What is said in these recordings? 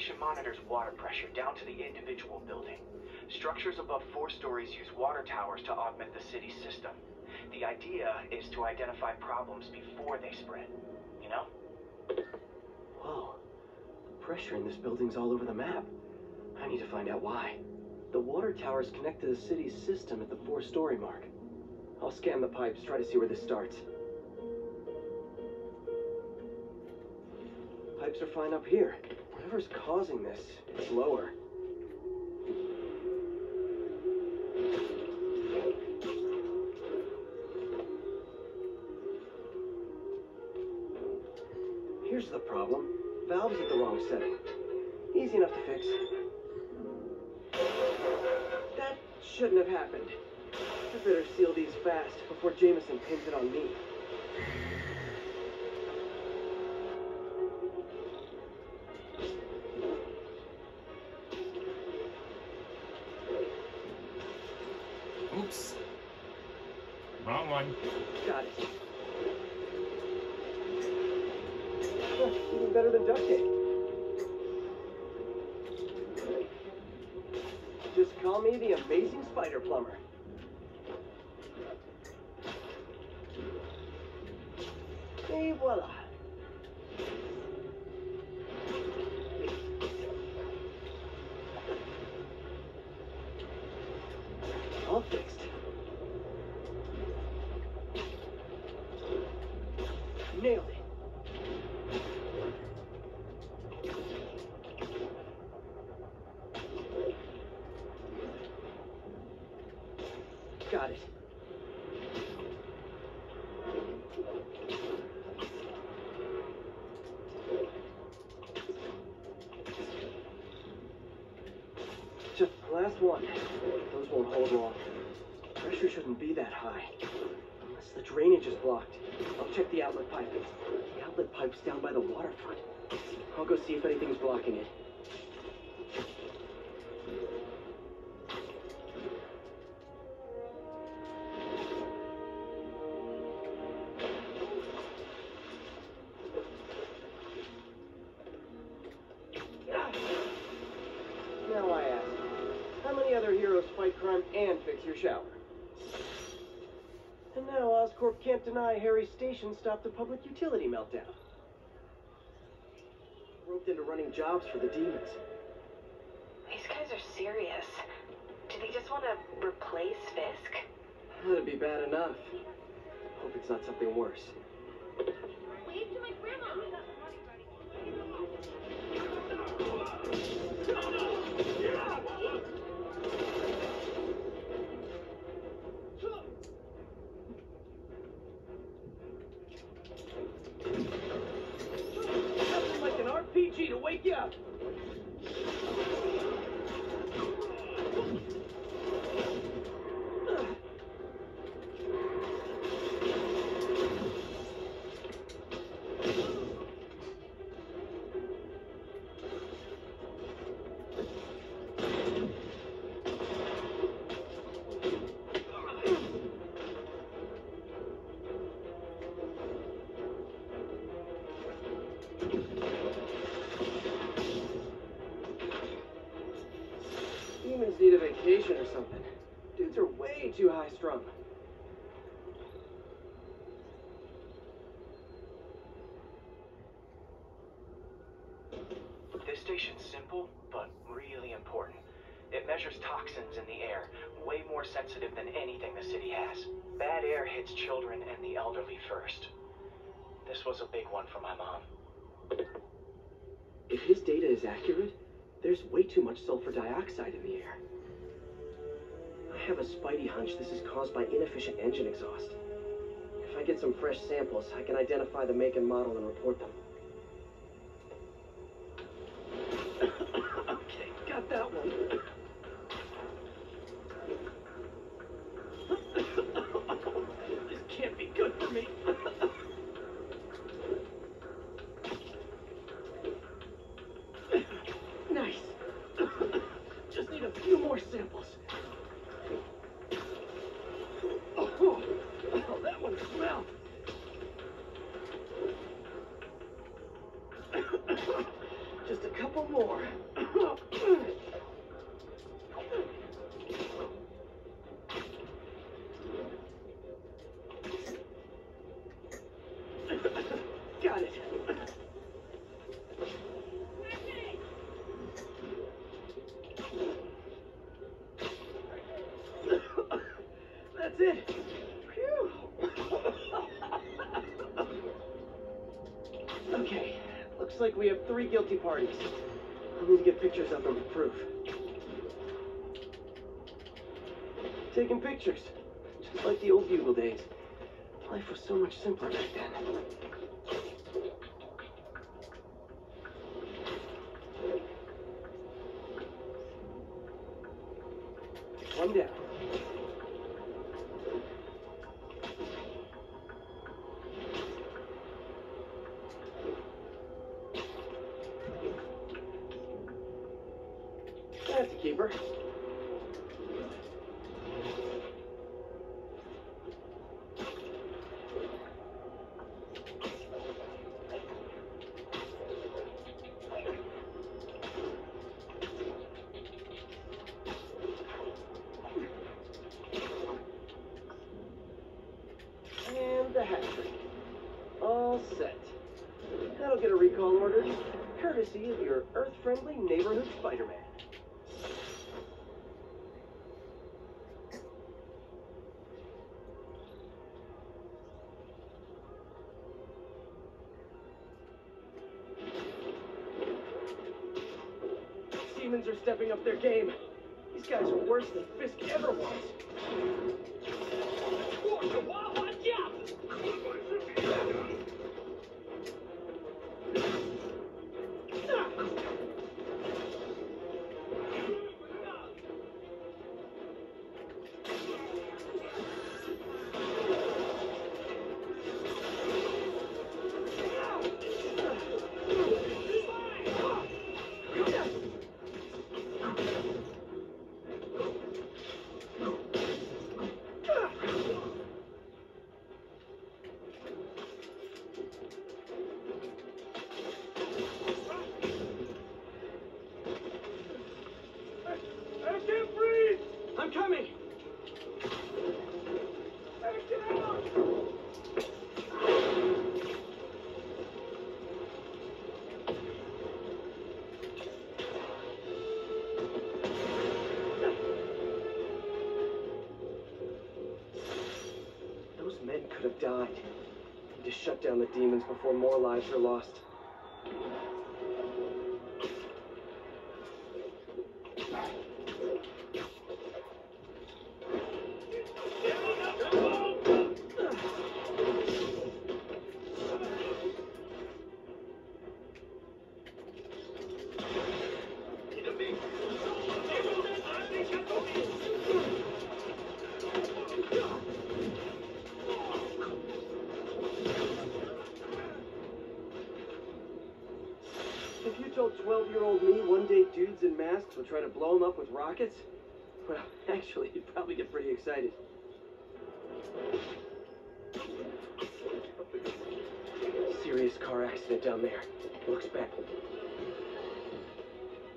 station monitors water pressure down to the individual building. Structures above four stories use water towers to augment the city's system. The idea is to identify problems before they spread. You know? Whoa. The pressure in this building's all over the map. I need to find out why. The water towers connect to the city's system at the four-story mark. I'll scan the pipes, try to see where this starts. Pipes are fine up here. Whatever's causing this, it's lower. Here's the problem. Valve's at the wrong setting. Easy enough to fix. That shouldn't have happened. I better seal these fast before Jameson pins it on me. Just call me the amazing spider plumber. Et voila. Just the last one. Those won't hold long. Pressure shouldn't be that high. Unless the drainage is blocked. I'll check the outlet pipe. The outlet pipe's down by the waterfront. I'll go see if anything's blocking it. Station stopped a public utility meltdown. Roped into running jobs for the demons. These guys are serious. Do they just want to replace Fisk? That'd be bad enough. Hope it's not something worse. Wake up. Simple, but really important. It measures toxins in the air, way more sensitive than anything the city has. Bad air hits children and the elderly first. This was a big one for my mom. If his data is accurate, there's way too much sulfur dioxide in the air. I have a spidey hunch this is caused by inefficient engine exhaust. If I get some fresh samples, I can identify the make and model and report them. Looks like we have three guilty parties. I need to get pictures of them for proof. Taking pictures, just like the old bugle days. Life was so much simpler back then. Courtesy of your Earth-friendly neighborhood Spider-Man. Demons are stepping up their game. These guys are worse than Fisk ever was. I shut down the demons before more lives are lost. One day dudes in masks would try to blow them up with rockets, well, actually, you'd probably get pretty excited. Serious car accident down there. Looks bad.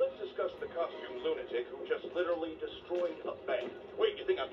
Let's discuss the costume lunatic who just literally destroyed a bank. Wait, you think I'm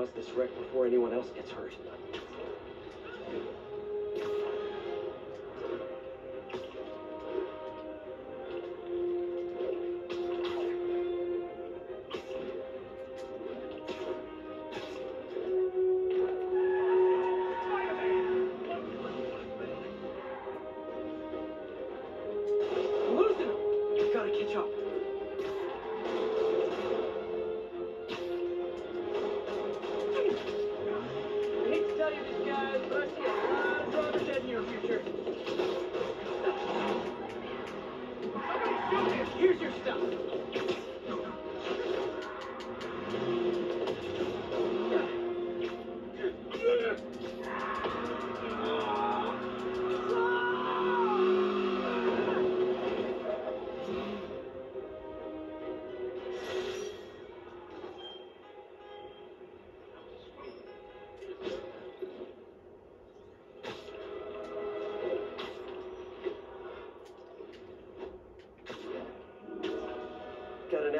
caused this wreck before anyone else gets hurt.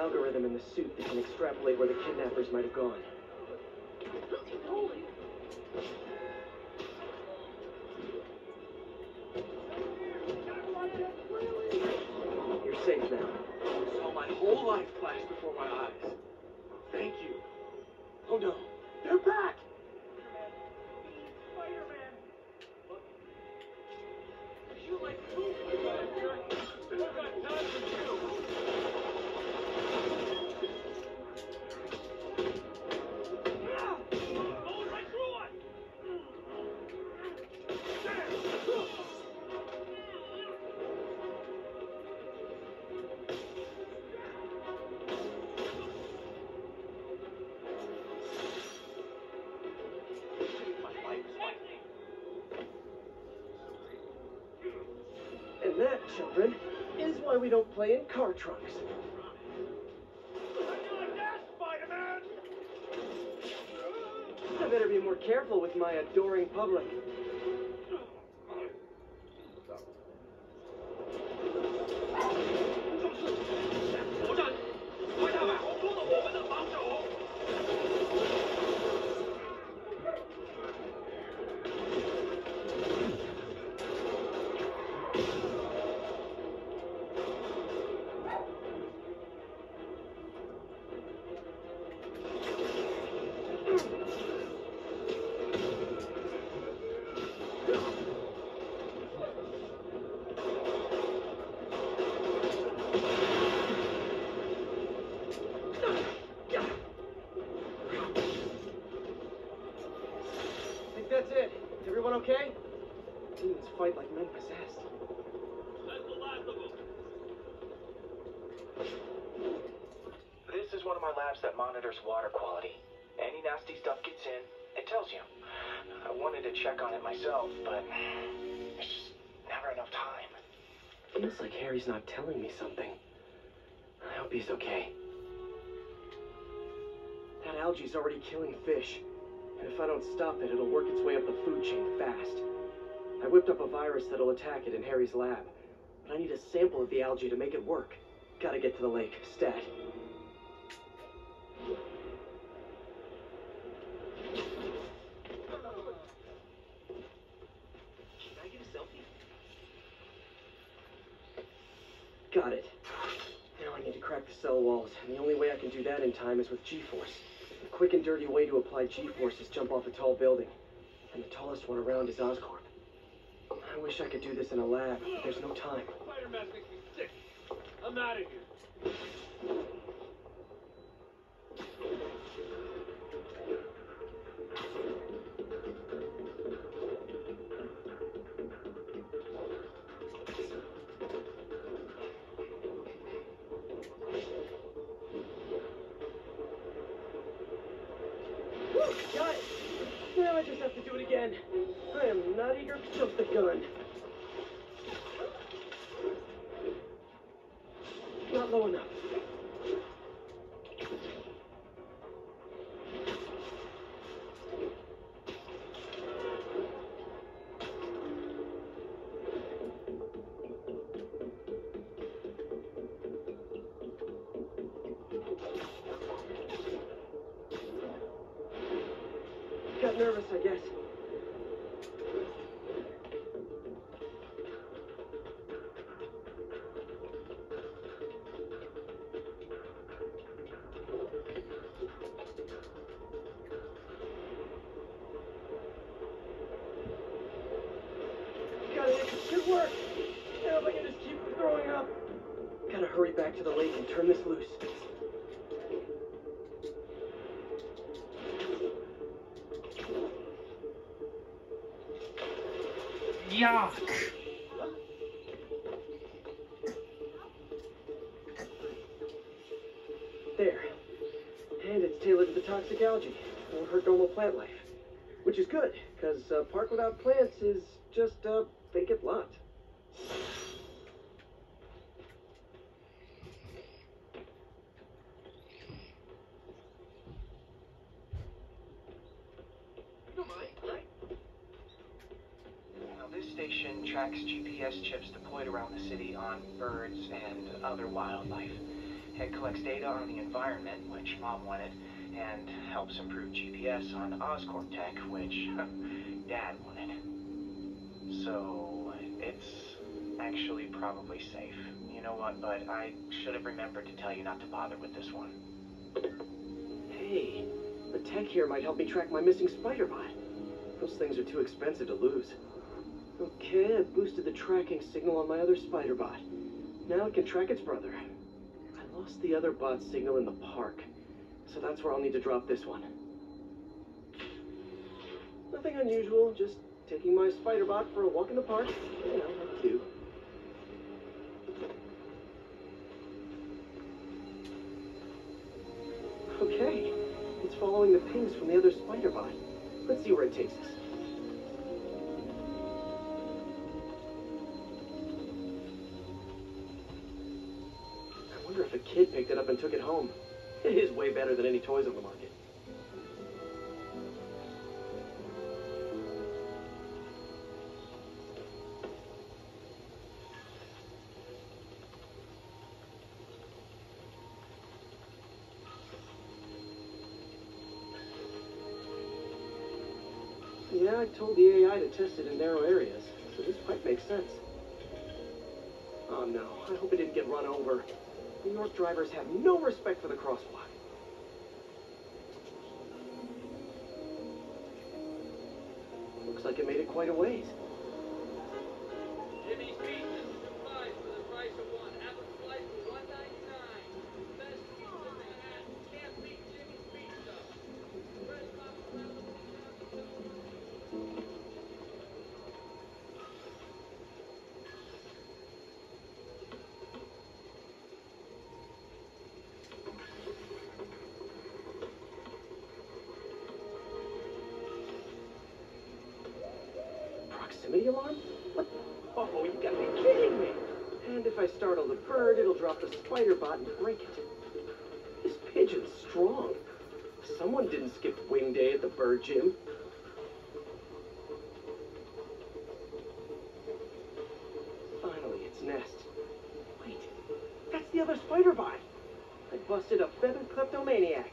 Algorithm in the suit that can extrapolate where the kidnappers might have gone. You're safe now. Saw my whole life flash before my eyes. Thank you. Oh no, that, children, is why we don't play in car. Spider-Man! I better be more careful with my adoring public. Labs that monitors water quality. Any nasty stuff gets in, it tells you. I wanted to check on it myself, but there's just never enough time. Feels like Harry's not telling me something. I hope he's okay. That algae's already killing fish. And if I don't stop it, it'll work its way up the food chain fast. I whipped up a virus that'll attack it in Harry's lab. But I need a sample of the algae to make it work. Gotta get to the lake. Stat. Time is with G-force. The quick and dirty way to apply G-force is jump off a tall building. And the tallest one around is Oscorp. I wish I could do this in a lab, but there's no time. Spider-Man makes me sick. I'm out of here. Nervous, I guess. Yuck. There. And it's tailored to the toxic algae. Won't hurt normal plant life. Which is good, because a uh, park without plants is just a vacant lot. It collects data on the environment, which Mom wanted, and helps improve GPS on Oscorp tech, which Dad wanted. So, it's actually probably safe. You know what, Bud? I should have remembered to tell you not to bother with this one. Hey, the tech here might help me track my missing spider bot. Those things are too expensive to lose. Okay, I boosted the tracking signal on my other spider bot. Now it can track its brother. Lost the other bot signal in the park, so that's where I'll need to drop this one. Nothing unusual, just taking my spider bot for a walk in the park. You know, that'll do. Okay, it's following the pings from the other spider bot. Let's see where it takes us. And took it home. It is way better than any toys on the market. Yeah, I told the AI to test it in narrow areas, so this might make sense. Oh no, I hope it didn't get run over. New York drivers have no respect for the crosswalk. Looks like it made it quite a ways. Proximity alarm? What? Oh, you gotta be kidding me! And if I startle the bird, it'll drop the spider bot and break it. This pigeon's strong. Someone didn't skip wing day at the bird gym. Finally, its nest. Wait, that's the other spider bot. I busted a feathered kleptomaniac.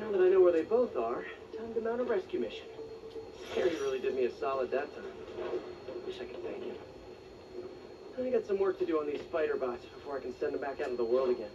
Now that I know where they both are, time to mount a rescue mission. Harry really did me a solid that time. Wish I could thank him. I got some work to do on these spider bots before I can send them back out into the world again.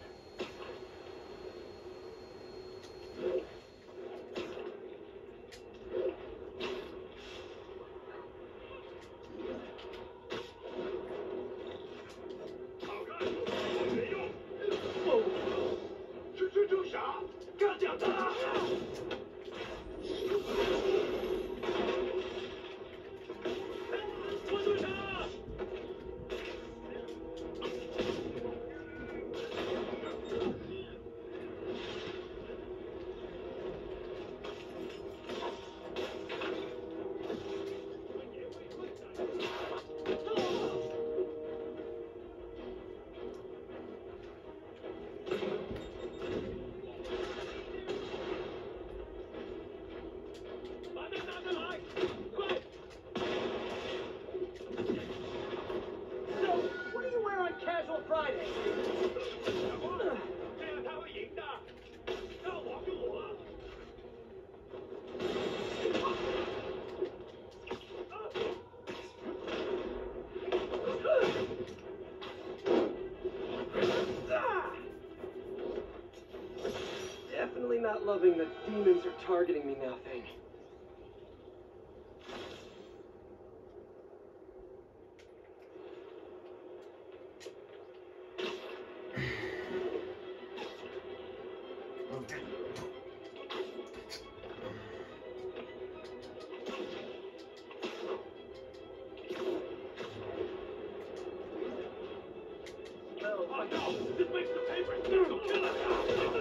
Loving the demons are targeting me now thing. Oh no! This makes the paper. Go kill us!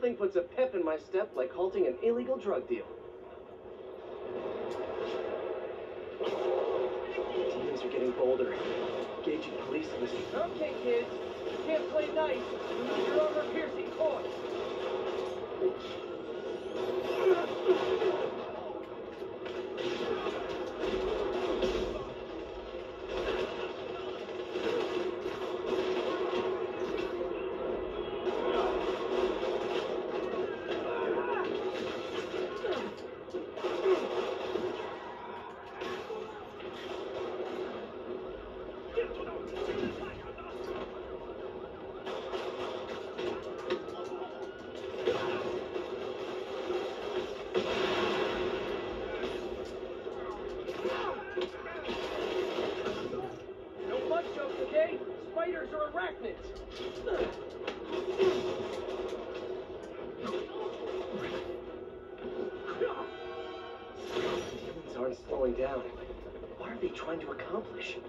Nothing puts a pep in my step like halting an illegal drug deal. Demons are getting bolder, engaging police lists. Okay, kids. You can't play nice. You need your armor-piercing down. What are they trying to accomplish?